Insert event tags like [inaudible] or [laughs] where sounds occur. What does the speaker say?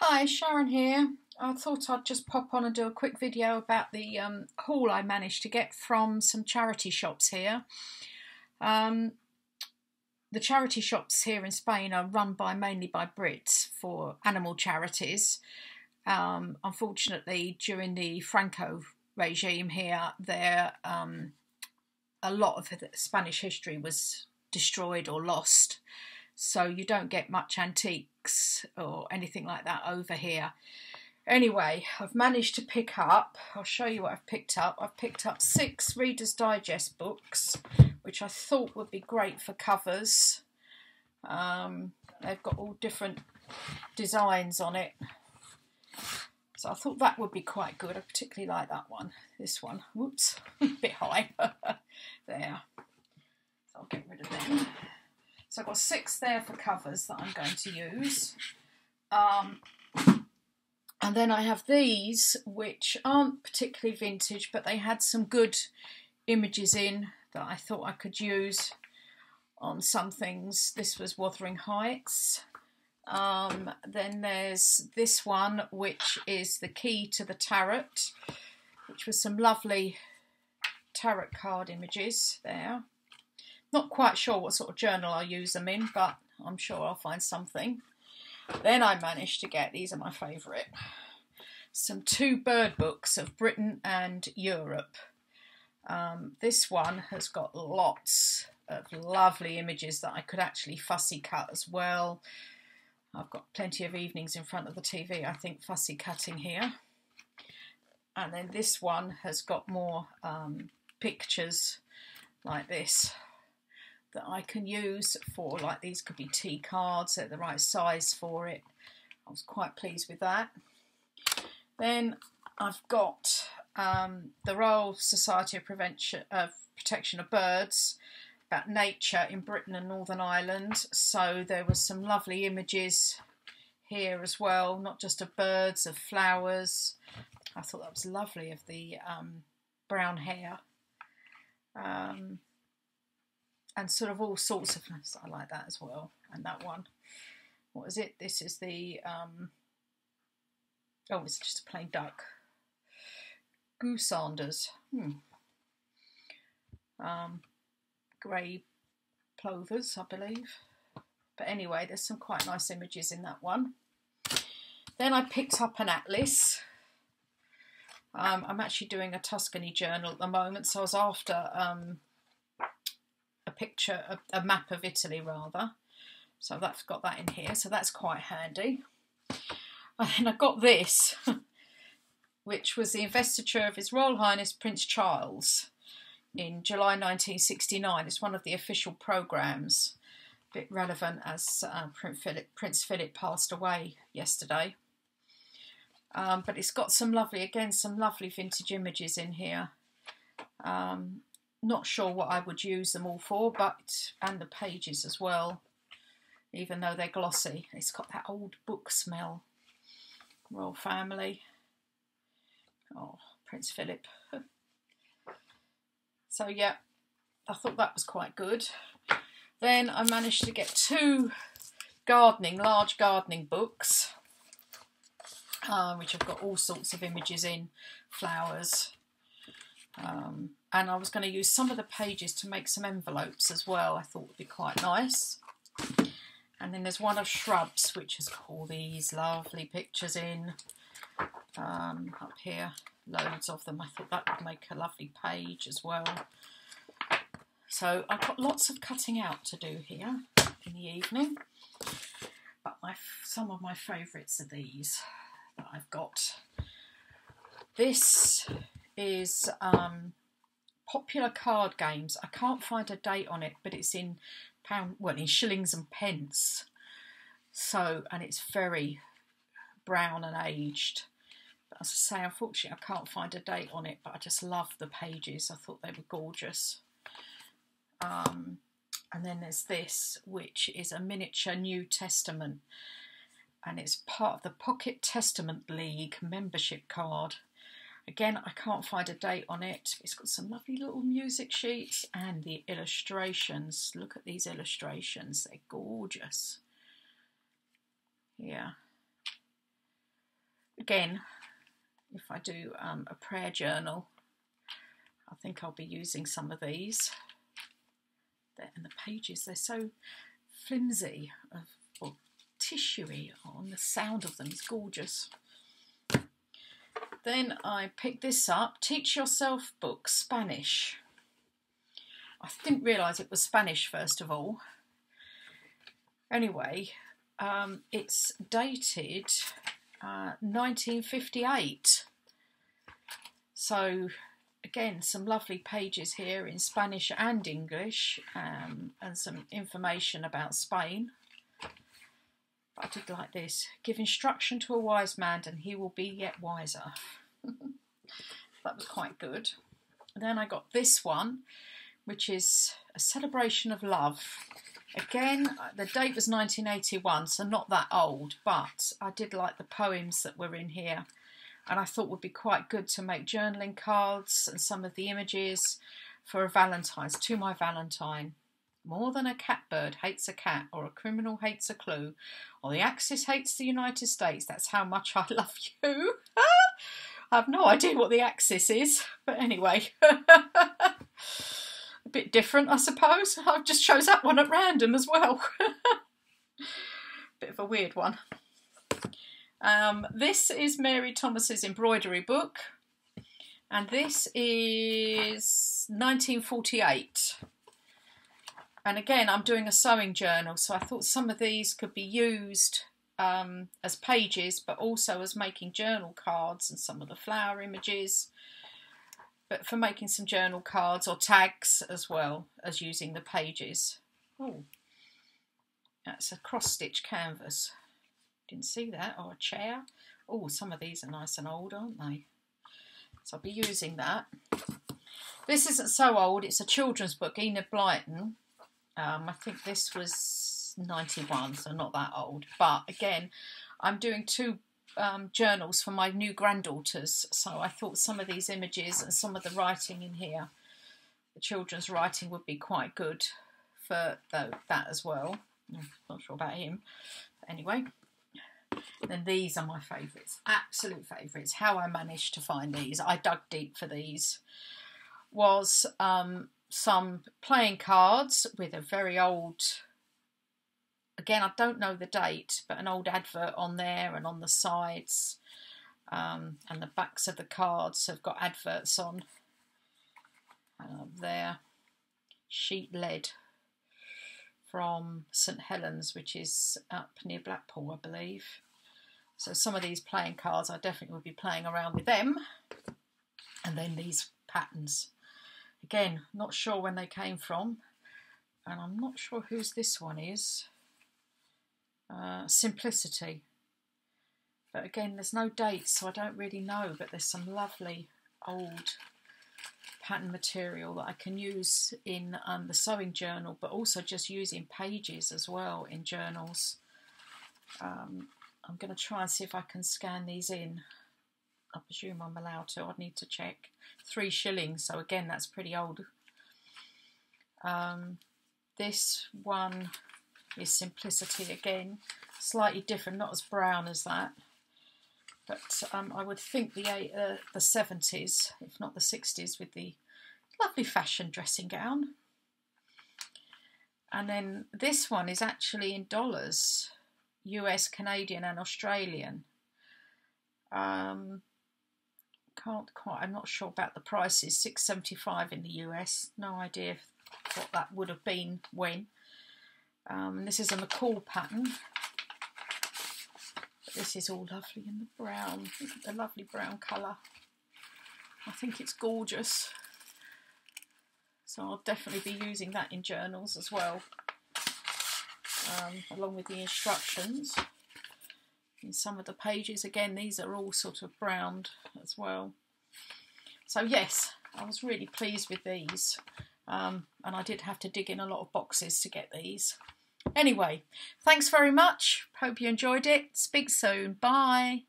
Hi, Sharon here. I thought I'd just pop on and do a quick video about the um, haul I managed to get from some charity shops here. Um, the charity shops here in Spain are run by mainly by Brits for animal charities. Um, unfortunately, during the Franco regime here, there um, a lot of Spanish history was destroyed or lost so you don't get much or anything like that over here. Anyway, I've managed to pick up, I'll show you what I've picked up. I've picked up six Reader's Digest books, which I thought would be great for covers. Um, they've got all different designs on it. So I thought that would be quite good. I particularly like that one, this one. Whoops, [laughs] a bit high. [laughs] there. So I'll get rid of them. So I've got six there for covers that I'm going to use. Um, and then I have these, which aren't particularly vintage, but they had some good images in that I thought I could use on some things. This was Wuthering Heights. Um, then there's this one, which is the key to the tarot, which was some lovely tarot card images there. Not quite sure what sort of journal I'll use them in, but I'm sure I'll find something. Then I managed to get, these are my favourite, some two bird books of Britain and Europe. Um, this one has got lots of lovely images that I could actually fussy cut as well. I've got plenty of evenings in front of the TV, I think, fussy cutting here. And then this one has got more um, pictures like this that I can use for like these could be tea cards they're the right size for it. I was quite pleased with that. Then I've got um, the Royal Society of Prevention of Protection of Birds about nature in Britain and Northern Ireland. So there were some lovely images here as well not just of birds of flowers. I thought that was lovely of the um, brown hare um, and sort of all sorts of I like that as well. And that one, what is it? This is the um, oh, it's just a plain duck. Goosanders. Hmm. Um, grey plovers, I believe. But anyway, there's some quite nice images in that one. Then I picked up an atlas. Um, I'm actually doing a Tuscany journal at the moment, so I was after um, picture, a, a map of Italy rather. So that's got that in here, so that's quite handy. And then I got this, [laughs] which was the investiture of His Royal Highness Prince Charles in July 1969. It's one of the official programmes, a bit relevant as uh, Prince, Philip, Prince Philip passed away yesterday. Um, but it's got some lovely, again, some lovely vintage images in here. Um, not sure what I would use them all for, but and the pages as well, even though they're glossy. It's got that old book smell. Royal family. Oh, Prince Philip. [laughs] so yeah, I thought that was quite good. Then I managed to get two gardening, large gardening books, uh, which have got all sorts of images in, flowers, um, and I was going to use some of the pages to make some envelopes as well. I thought would be quite nice. And then there's one of shrubs, which has got all these lovely pictures in. Um, up here, loads of them. I thought that would make a lovely page as well. So I've got lots of cutting out to do here in the evening. But my, some of my favourites are these that I've got. This is um, popular card games. I can't find a date on it, but it's in pound, well, in shillings and pence. So, and it's very brown and aged. But as I say, unfortunately, I can't find a date on it, but I just love the pages. I thought they were gorgeous. Um, and then there's this, which is a miniature New Testament, and it's part of the Pocket Testament League membership card. Again, I can't find a date on it. It's got some lovely little music sheets and the illustrations. Look at these illustrations, they're gorgeous. Yeah. again, if I do um, a prayer journal, I think I'll be using some of these. and the pages, they're so flimsy or tissuey on. The sound of them is gorgeous. Then I picked this up, Teach Yourself book, Spanish. I didn't realise it was Spanish first of all. Anyway, um, it's dated uh, 1958. So again, some lovely pages here in Spanish and English um, and some information about Spain. But I did like this. Give instruction to a wise man and he will be yet wiser. [laughs] that was quite good. And then I got this one, which is a celebration of love. Again, uh, the date was 1981, so not that old, but I did like the poems that were in here. And I thought would be quite good to make journaling cards and some of the images for a Valentine's, to my Valentine. More than a catbird hates a cat, or a criminal hates a clue, or the Axis hates the United States. That's how much I [laughs] love you. [laughs] I have no idea what the Axis is, [laughs] but anyway. a bit different, I suppose. I've just chose that one at random as well. bit of a weird one. Um, this is Mary Thomas's embroidery book, and this is 1948. And again, I'm doing a sewing journal, so I thought some of these could be used um, as pages, but also as making journal cards and some of the flower images but for making some journal cards or tags as well as using the pages. Oh, that's a cross stitch canvas. Didn't see that. Or a chair. Oh, some of these are nice and old, aren't they? So I'll be using that. This isn't so old. It's a children's book, Enid Blyton. Um, I think this was 91, so not that old. But again, I'm doing two um, journals for my new granddaughters, so I thought some of these images and some of the writing in here, the children's writing, would be quite good for the, that as well. I'm not sure about him. But anyway, then these are my favourites, absolute favourites. How I managed to find these, I dug deep for these, was um, some playing cards with a very old again, I don't know the date, but an old advert on there and on the sides um, and the backs of the cards have got adverts on uh, there. Sheet lead from St Helens, which is up near Blackpool, I believe. So some of these playing cards, I definitely would be playing around with them. And then these patterns. Again, not sure when they came from. And I'm not sure whose this one is. Uh, simplicity. But again, there's no dates, so I don't really know. But there's some lovely old pattern material that I can use in um, the sewing journal, but also just using pages as well in journals. Um, I'm going to try and see if I can scan these in. I presume I'm allowed to. I'd need to check. Three shillings, so again, that's pretty old. Um, this one is Simplicity again. Slightly different, not as brown as that. But um, I would think the uh, the 70s, if not the 60s, with the lovely fashion dressing gown. And then this one is actually in dollars, US, Canadian, and Australian. Um, can't quite. I'm not sure about the prices. Six seventy five in the US. No idea what that would have been when. Um, this is a McCall pattern. But this is all lovely in the brown. The lovely brown colour. I think it's gorgeous. So I'll definitely be using that in journals as well. Um, along with the instructions. In some of the pages, again, these are all sort of browned as well. So yes, I was really pleased with these. Um, and I did have to dig in a lot of boxes to get these. Anyway, thanks very much. Hope you enjoyed it. Speak soon. Bye.